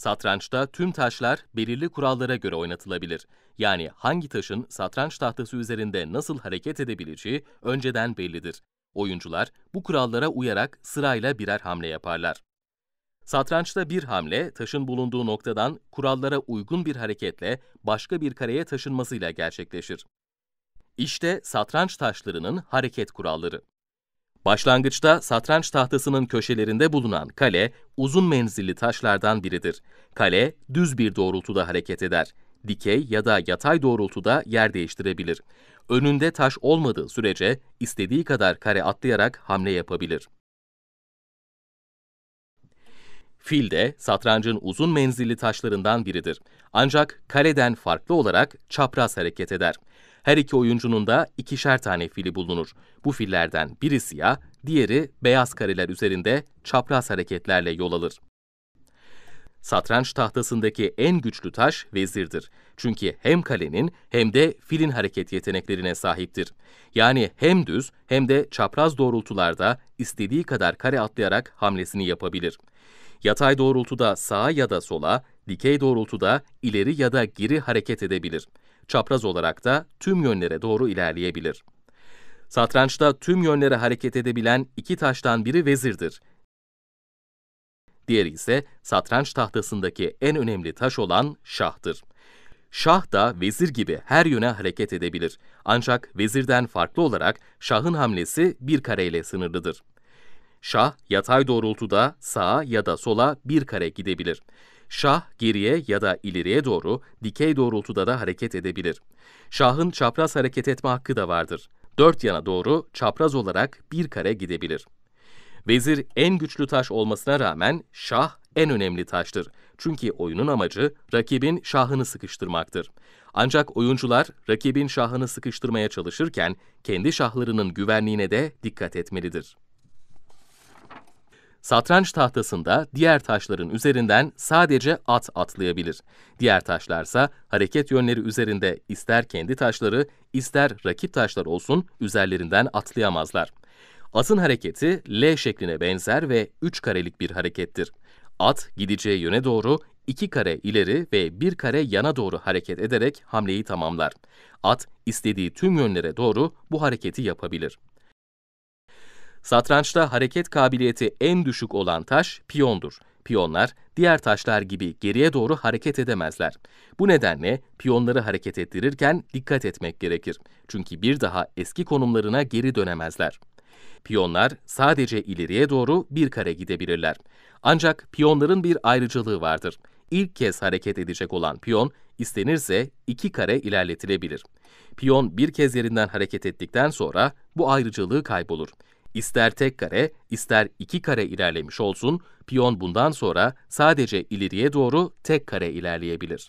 Satrançta tüm taşlar belirli kurallara göre oynatılabilir. Yani hangi taşın satranç tahtası üzerinde nasıl hareket edebileceği önceden bellidir. Oyuncular bu kurallara uyarak sırayla birer hamle yaparlar. Satrançta bir hamle, taşın bulunduğu noktadan kurallara uygun bir hareketle başka bir kareye taşınmasıyla gerçekleşir. İşte satranç taşlarının hareket kuralları. Başlangıçta satranç tahtasının köşelerinde bulunan kale, uzun menzilli taşlardan biridir. Kale, düz bir doğrultuda hareket eder. Dikey ya da yatay doğrultuda yer değiştirebilir. Önünde taş olmadığı sürece istediği kadar kare atlayarak hamle yapabilir. Fil de satrancın uzun menzilli taşlarından biridir. Ancak kaleden farklı olarak çapraz hareket eder. Her iki oyuncunun da ikişer tane fili bulunur. Bu fillerden biri siyah, diğeri beyaz kareler üzerinde çapraz hareketlerle yol alır. Satranç tahtasındaki en güçlü taş vezirdir. Çünkü hem kalenin hem de filin hareket yeteneklerine sahiptir. Yani hem düz hem de çapraz doğrultularda istediği kadar kare atlayarak hamlesini yapabilir. Yatay doğrultuda sağa ya da sola, dikey doğrultuda ileri ya da geri hareket edebilir. Çapraz olarak da tüm yönlere doğru ilerleyebilir. Satrançta tüm yönlere hareket edebilen iki taştan biri vezirdir. Diğeri ise satranç tahtasındaki en önemli taş olan şahtır. Şah da vezir gibi her yöne hareket edebilir. Ancak vezirden farklı olarak şahın hamlesi bir kareyle sınırlıdır. Şah yatay doğrultuda sağa ya da sola bir kare gidebilir. Şah geriye ya da ileriye doğru dikey doğrultuda da hareket edebilir. Şahın çapraz hareket etme hakkı da vardır. Dört yana doğru çapraz olarak bir kare gidebilir. Vezir en güçlü taş olmasına rağmen şah en önemli taştır. Çünkü oyunun amacı rakibin şahını sıkıştırmaktır. Ancak oyuncular rakibin şahını sıkıştırmaya çalışırken kendi şahlarının güvenliğine de dikkat etmelidir. Satranç tahtasında diğer taşların üzerinden sadece at atlayabilir. Diğer taşlarsa hareket yönleri üzerinde ister kendi taşları, ister rakip taşlar olsun üzerlerinden atlayamazlar. Atın hareketi L şekline benzer ve 3 karelik bir harekettir. At gideceği yöne doğru iki kare ileri ve bir kare yana doğru hareket ederek hamleyi tamamlar. At istediği tüm yönlere doğru bu hareketi yapabilir. Satrançta hareket kabiliyeti en düşük olan taş piyondur. Piyonlar diğer taşlar gibi geriye doğru hareket edemezler. Bu nedenle piyonları hareket ettirirken dikkat etmek gerekir. Çünkü bir daha eski konumlarına geri dönemezler. Piyonlar sadece ileriye doğru bir kare gidebilirler. Ancak piyonların bir ayrıcalığı vardır. İlk kez hareket edecek olan piyon istenirse iki kare ilerletilebilir. Piyon bir kez yerinden hareket ettikten sonra bu ayrıcalığı kaybolur. İster tek kare, ister iki kare ilerlemiş olsun, piyon bundan sonra sadece ileriye doğru tek kare ilerleyebilir.